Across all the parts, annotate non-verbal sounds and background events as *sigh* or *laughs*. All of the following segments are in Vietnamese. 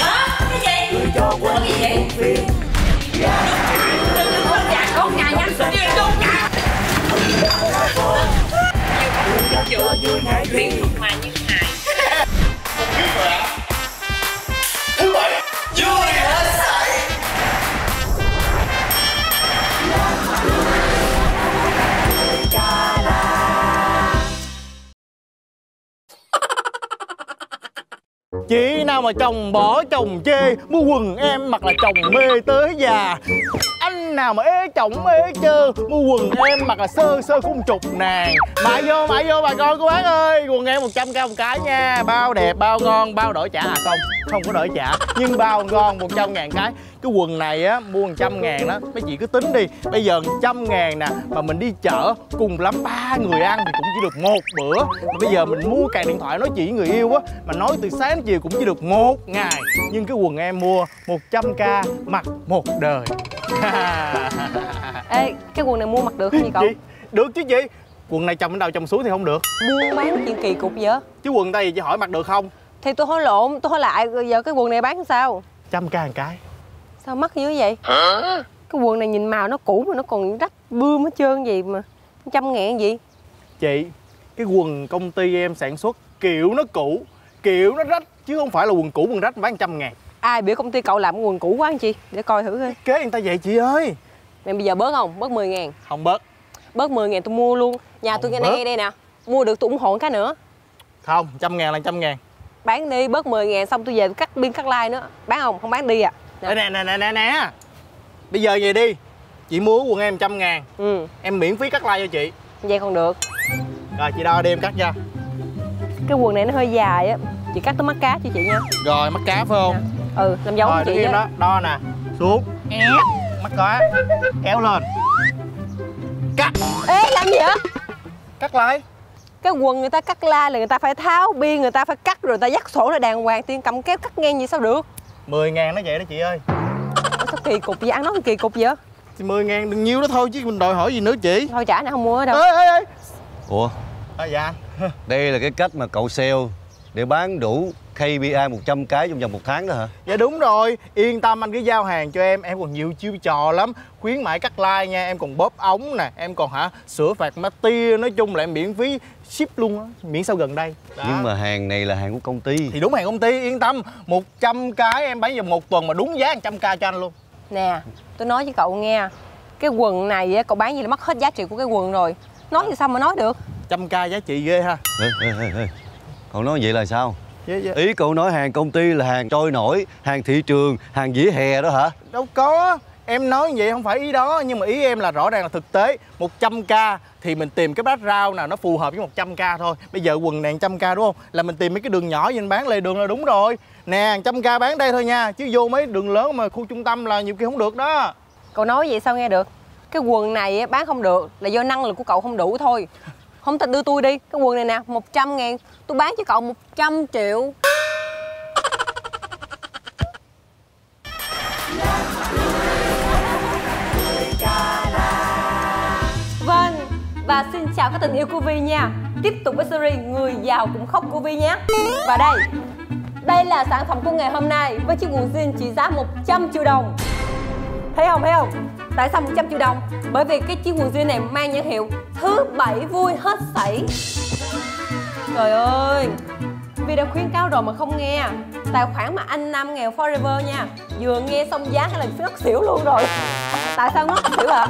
Hả? Cái gì? Có gì vậy? Chị nào mà chồng bỏ chồng chê, Mua quần em mặc là chồng mê tới già. Anh nào mà ế chổng, ế chơ. Mua quần em mặc là sơ sơ khung trục nàng mãi vô mãi vô bà con cô bác ơi. Quần em 100 k một cái nha. Bao đẹp, bao ngon, bao đổi trả. À không Không có đổi trả. Nhưng bao ngon 100 ngàn cái. Cái quần này á, mua 100 ngàn đó. Mấy chị cứ tính đi. Bây giờ 100 ngàn nè, Mà mình đi chợ cùng lắm ba người ăn Thì cũng chỉ được một bữa. Mà bây giờ mình mua càng điện thoại nói chuyện với người yêu á, Mà nói từ sáng đến chiều cũng chỉ được một ngày. Nhưng cái quần em mua 100k mặc một đời. *laughs* Ê, cái quần này mua mặc được không vậy cậu? Chị, được chứ chị Quần này chồng bên đầu chồng xuống thì không được Buôn bán chuyện kỳ cục vậy? Chứ quần đây chị hỏi mặc được không Thì tôi hỏi lộn, tôi hỏi lại giờ cái quần này bán sao? trăm k một cái Sao mắc dữ vậy? Cái quần này nhìn màu nó cũ mà nó còn rách bươm hết trơn gì mà Trăm ngàn gì? Chị Cái quần công ty em sản xuất Kiểu nó cũ Kiểu nó rách Chứ không phải là quần cũ quần rách bán trăm ngàn Ai biểu công ty cậu làm quần cũ quá anh chị? Để coi thử coi. Kế người ta vậy chị ơi. Mày bây giờ bớt không? Bớt 10 ngàn. Không bớt. Bớt 10 ngàn tôi mua luôn. Nhà tôi Không ngay bớt. đây đây nè. Mua được tôi ủng hộ cái nữa. Không trăm ngàn là trăm ngàn. Bán đi bớt 10 ngàn xong tôi về tôi cắt biên cắt like nữa. Bán không? Không bán đi à. Ê, Nè nè nè nè nè. Bây giờ về đi. Chị mua quần em trăm ngàn. Ừ, Em miễn phí cắt like cho chị. Vậy còn được. Rồi chị đo đi em cắt cho. Cái quần này nó hơi dài á. Chị cắt tới mắt cá cho chị nha. Rồi mắt cá phải không Ừ, làm giống Rồi chị chứ. đó. Đo nè. Xuống. Ép. Mắt cá Kéo lên. Cắt. Ê, làm gì vậy? Cắt lại. Cái quần người ta cắt la là người ta phải tháo biên người ta phải cắt rồi người ta dắt sổ là đàng hoàng tiên cầm kéo cắt ngang gì sao được? 10 ngàn nó vậy đó chị ơi. Ủa, sao kỳ cục vậy? Ăn nói kỳ cục vậy? Thì 10 ngàn đừng nhiêu đó thôi chứ mình đòi hỏi gì nữa chị. Thôi trả này không mua ở đâu. Ê ê ê. Ủa, à, Dạ. Đây là cái cách mà cậu sale để bán đủ KPI 100 cái trong vòng một tháng đó hả? Dạ đúng rồi. Yên tâm anh cứ giao hàng cho em. Em còn nhiều chiêu trò lắm. Khuyến mãi cắt like nha. Em còn bóp ống nè. Em còn hả sửa phạt ma tia Nói chung là em miễn phí ship luôn á. Miễn sao gần đây. Đó. Nhưng mà hàng này là hàng của công ty. Thì đúng hàng công ty. Yên tâm 100 cái em bán vòng một tuần mà đúng giá 100k cho anh luôn. Nè tôi nói với cậu nghe. Cái quần này á, cậu bán gì là mất hết giá trị của cái quần rồi. Nói gì sao mà nói được? 100k giá trị ghê ha. Ê, ê, ê, ê. Cậu nói vậy là sao? Dạ, dạ. Ý cậu nói hàng công ty là hàng trôi nổi, hàng thị trường, hàng vỉa hè đó hả? Đâu có. Em nói vậy không phải ý đó Nhưng mà ý em là rõ ràng là thực tế. 100k thì mình tìm cái background nào nó phù hợp với 100k thôi. Bây giờ quần này 100k đúng không? Là mình tìm mấy cái đường nhỏ mình bán lề đường là đúng rồi. Nè 100k bán đây thôi nha Chứ vô mấy đường lớn mà khu trung tâm là nhiều khi không được đó. Cậu nói vậy sao nghe được? Cái quần này á, bán không được là do năng lực của cậu không đủ thôi không thích đưa tôi đi. Cái quần này nè 100 ngàn. Tôi bán cho cậu 100 triệu. Vâng, và xin chào các tình yêu của Vi nha. Tiếp tục với series Người giàu cũng khóc của Vi nhé. Và đây, đây là sản phẩm của ngày hôm nay với chiếc quần jean trị giá 100 triệu đồng. Thấy không, thấy không? Tại sao 100 triệu đồng? Bởi vì cái chiếc quần jean này mang nhãn hiệu Thứ bảy vui hết sảy. Trời ơi! Vi đã khuyến cáo rồi mà không nghe. Tài khoản mà anh Nam nghèo forever nha. Vừa nghe xong giá hay là ngất xỉu luôn rồi. Tại sao ngất xỉu ạ?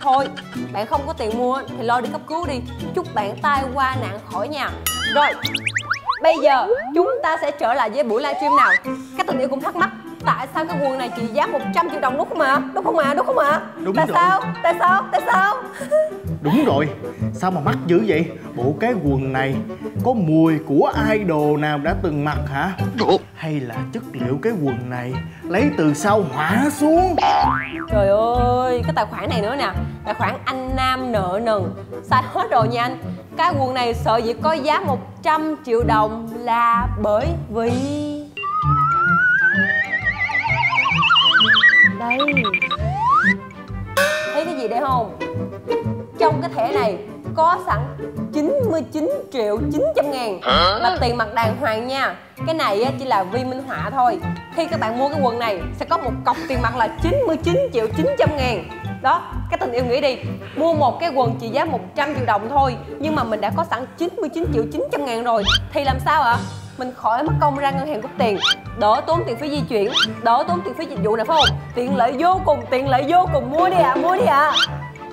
Thôi, bạn không có tiền mua thì lo đi cấp cứu đi. Chúc bạn tai qua nạn khỏi nha Rồi, bây giờ chúng ta sẽ trở lại với buổi livestream nào. Các tình yêu cũng thắc mắc. Tại sao cái quần này trị giá 100 triệu đồng đúng không ạ? Đúng không ạ? Đúng không ạ? Đúng Tại rồi. sao? Tại sao? Tại sao? *laughs* Đúng rồi Sao mà mắc dữ vậy Bộ cái quần này Có mùi của idol nào đã từng mặc hả Hay là chất liệu cái quần này Lấy từ sao hỏa xuống Trời ơi, cái tài khoản này nữa nè Tài khoản anh Nam nợ nần Sai hết rồi nha anh Cái quần này sợ dĩ có giá 100 triệu đồng là bởi vì Đây Thấy cái gì đây không? Trong cái thẻ này có sẵn 99 triệu 900 ngàn Là tiền mặt đàng hoàng nha. Cái này chỉ là vi minh họa thôi. Khi các bạn mua cái quần này Sẽ có một cọc tiền mặt là 99 triệu 900 ngàn. Đó, cái tình yêu nghĩ đi. Mua một cái quần chỉ giá 100 triệu đồng thôi Nhưng mà mình đã có sẵn 99 triệu 900 ngàn rồi. Thì làm sao ạ? Mình khỏi mất công ra ngân hàng rút tiền. Đỡ tốn tiền phí di chuyển Đỡ tốn tiền phí dịch vụ này phải không? Tiện lợi vô cùng, tiện lợi vô cùng. Mua đi ạ, à, mua đi ạ. À.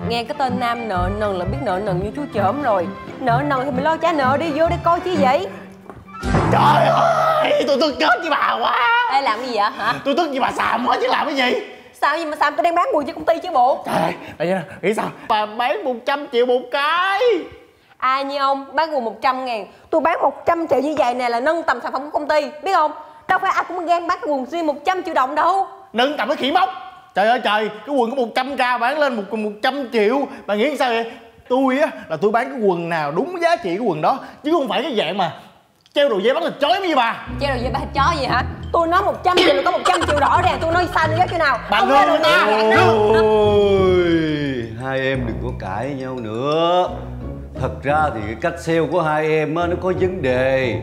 Nghe cái tên nam nợ nần là biết nợ nần như chú chởm rồi. Nợ nần thì mình lo trả nợ đi vô để coi chi vậy? Trời ơi Tôi tức chết với bà quá. Ê làm gì vậy hả? Tôi tức với bà xàm quá chứ làm cái gì? Sao gì mà Sam tôi đang bán quần cho công ty chứ bộ? Trời ơi nghĩ sao? Bà bán 100 triệu một cái Ai như ông bán quần 100 ngàn. Tôi bán 100 triệu như vậy nè là nâng tầm sản phẩm của công ty Biết không? Đâu phải ai cũng gan bán cái quần riêng 100 triệu đồng đâu. Nâng tầm cái khỉ móc. Trời ơi trời Cái quần có 100k bán lên một 100 triệu. Bà nghĩ sao vậy? Tôi á là tôi bán cái quần nào đúng giá trị cái quần đó Chứ không phải cái dạng mà Treo đồ dây bắt thịt chói với bà. Treo đồ dây bắt thịt chó gì hả? Tôi nói 100 triệu là có 100 triệu rõ ràng Tôi nói sai nữa chứ nào? Bà ngơ người ta. Ôi, hai em đừng có cãi nhau nữa Thật ra thì cái cách sale của hai em á, nó có vấn đề.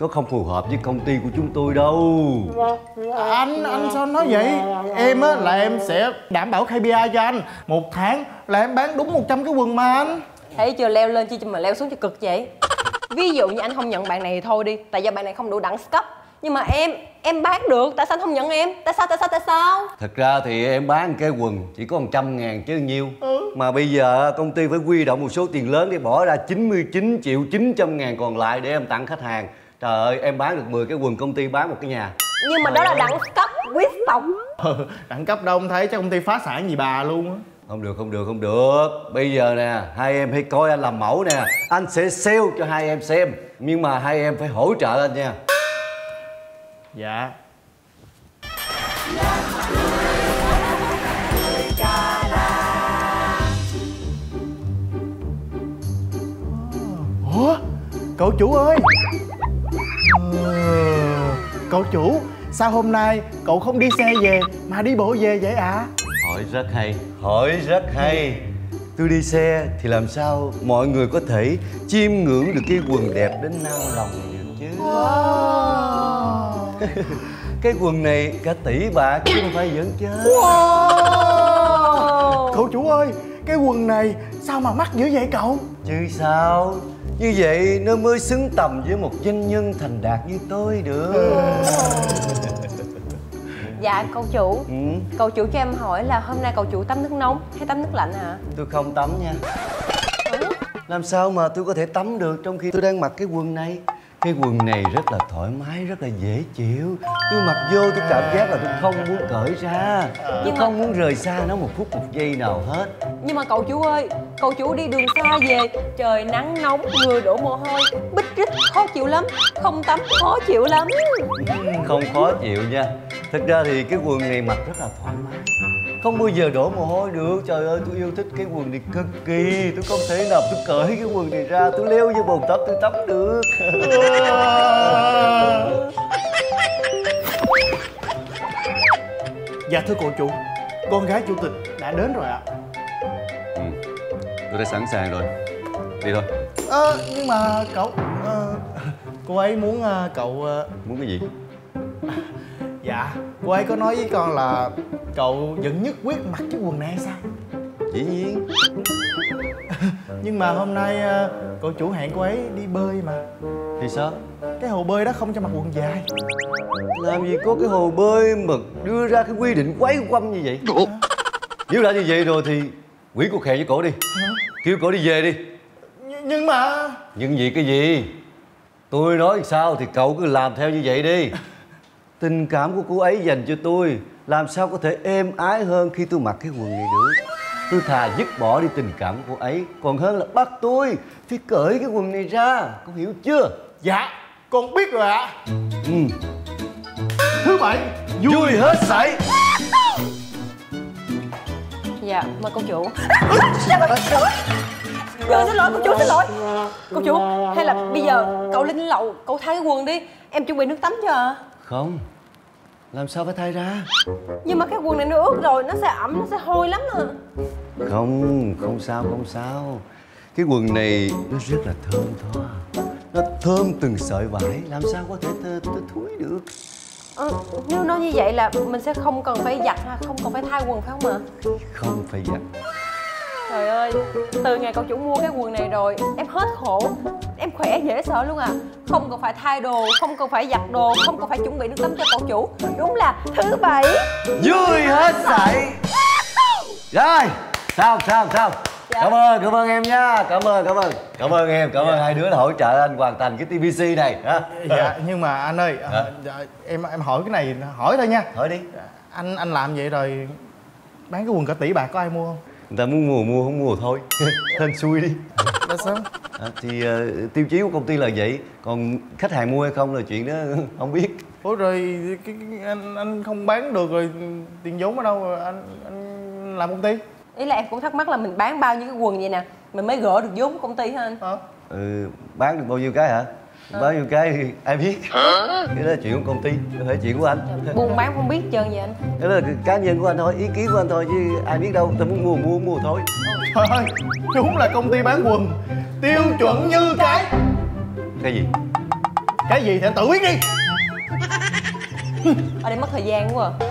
Nó không phù hợp với công ty của chúng tôi đâu. Anh, anh sao nói vậy? Em á là em sẽ đảm bảo KPI cho anh. Một tháng là em bán đúng 100 cái quần mà anh. Thấy chưa leo lên chi mà leo xuống cho cực vậy. Ví dụ như anh không nhận bạn này thì thôi đi Tại do bạn này không đủ đẳng cấp Nhưng mà em, em bán được Tại sao anh không nhận em? Tại sao, tại sao, tại sao? Thật ra thì em bán cái quần chỉ có 100 ngàn chứ nhiêu. Ừ. Mà bây giờ công ty phải quy động một số tiền lớn để bỏ ra 99 triệu 900 ngàn còn lại để em tặng khách hàng. Trời ơi em bán được 10 cái quần công ty bán một cái nhà. Nhưng mà đó là đẳng cấp quý tộc. *laughs* Ừ, Đẳng cấp đâu không thấy chắc công ty phá sản gì bà luôn á. Không được không được không được. Bây giờ nè hai em hãy coi anh làm mẫu nè. Anh sẽ sale cho hai em xem nhưng mà hai em phải hỗ trợ anh nha dạ. Ủa? Cậu chủ ơi. Ờ, cậu chủ sao hôm nay cậu không đi xe về mà đi bộ về vậy ạ? À? hỏi rất hay hỏi rất hay. Tôi đi xe thì làm sao mọi người có thể chiêm ngưỡng được cái quần đẹp đến nao lòng này được chứ? Wow. *laughs* cái quần này cả tỷ bạc chứ không phải giỡn chơi wow. cậu chủ ơi cái quần này sao mà mắc dữ vậy cậu chứ sao như vậy nó mới xứng tầm với một doanh nhân thành đạt như tôi được *laughs* Dạ cậu chủ ừ. Cậu chủ cho em hỏi là hôm nay cậu chủ tắm nước nóng hay tắm nước lạnh hả? Tôi không tắm nha ừ. Làm sao mà tôi có thể tắm được trong khi tôi đang mặc cái quần này cái quần này rất là thoải mái rất là dễ chịu. Tôi mặc vô tôi cảm giác là tôi không muốn cởi ra. Tôi không muốn rời xa nó một phút một giây nào hết. Nhưng mà cậu chủ ơi cậu chủ đi đường xa về trời nắng nóng người đổ mồ hôi bích rít khó chịu lắm không tắm khó chịu lắm. Không khó chịu nha. Thật ra thì cái quần này mặc rất là thoải mái không bao giờ đổ mồ hôi được. Trời ơi tôi yêu thích cái quần này cực kỳ. Tôi không thể nào tôi cởi cái quần này ra tôi leo vô bồn tắm tôi tắm được. Dạ thưa cô chủ. Con gái chủ tịch đã đến rồi ạ. Ừ, tôi đã sẵn sàng rồi. Đi thôi. À, nhưng mà cậu à, cô ấy muốn à, cậu à... muốn cái gì dạ cô ấy có nói với con là cậu vẫn nhất quyết mặc cái quần này hay sao? Dĩ nhiên. *laughs* Nhưng mà hôm nay ờ, cô chủ hẹn cô ấy đi bơi mà. Thì sao? Cái hồ bơi đó không cho mặc quần dài. Làm gì có cái hồ bơi mà đưa ra cái quy định quấy quăm như vậy? Nếu đã như vậy rồi thì quỷ cuộc hẹn với cổ đi. Hả? kêu cổ đi về đi. Nh nhưng mà nhưng gì cái gì? Tôi nói sao thì cậu cứ làm theo như vậy đi tình cảm của cô ấy dành cho tôi làm sao có thể êm ái hơn khi tôi mặc cái quần này được? Tôi thà dứt bỏ đi tình cảm của cô ấy còn hơn là bắt tôi phải cởi cái quần này ra. Con hiểu chưa? Dạ con biết rồi ạ. Ừ. thứ bảy vui, vui hết sảy. Dạ mời cô chủ. Dạ xin lỗi cô chủ xin lỗi. Cô chủ hay là bây giờ cậu lên lầu cậu thay cái quần đi. Em chuẩn bị nước tắm cho à Không? Làm sao phải thay ra? Nhưng mà cái quần này nó ướt rồi Nó sẽ ẩm, nó sẽ hôi lắm à. Không, không sao, không sao. Cái quần này nó rất là thơm tho nó thơm từng sợi vải làm sao có thể thơ, thơ thúi được? Ờ, nếu nói như vậy là mình sẽ không cần phải giặt ha không cần phải thay quần phải không ạ? Không phải giặt trời ơi từ ngày cậu chủ mua cái quần này rồi em hết khổ. Em khỏe dễ sợ luôn à. Không cần phải thay đồ không cần phải giặt đồ không cần phải chuẩn bị nước tắm cho cậu chủ. Đúng là thứ bảy. Vui hết sảy. Rồi sao sao sao Dạ. cảm ơn cảm ơn em nha. Cảm ơn cảm ơn. Cảm ơn em cảm ơn hai đứa đã hỗ trợ anh hoàn thành cái tvc này ha dạ nhưng mà anh ơi à, dạ, em em hỏi cái này hỏi thôi nha. Hỏi đi. Anh anh làm vậy rồi bán cái quần cả tỷ bạc có ai mua không người ta muốn mua mua không mua thôi. *laughs* Hên xui đi. Tại sao? À, thì ờ, tiêu chí của công ty là vậy. Còn khách hàng mua hay không là chuyện đó *laughs* không biết. Ủa rồi cái, cái, anh anh không bán được rồi tiền vốn ở đâu rồi anh anh làm công ty? Ý là em cũng thắc mắc là mình bán bao nhiêu cái quần vậy nè? Mình mới gỡ được vốn của công ty hả anh? Hả? Ừ, bán được bao nhiêu cái hả bao nhiêu cái thì ai biết. Cái đó là chuyện của công ty không phải chuyện của anh. Buôn bán không biết trơn vậy anh. Cái đó là cá nhân của anh thôi ý kiến của anh thôi chứ ai biết đâu ta muốn mua mua mua thôi. Trời ơi chúng là công ty bán quần. Tiêu chuẩn như cái. Cái gì? Cái gì thì anh tự biết đi. Ở đây mất thời gian quá à.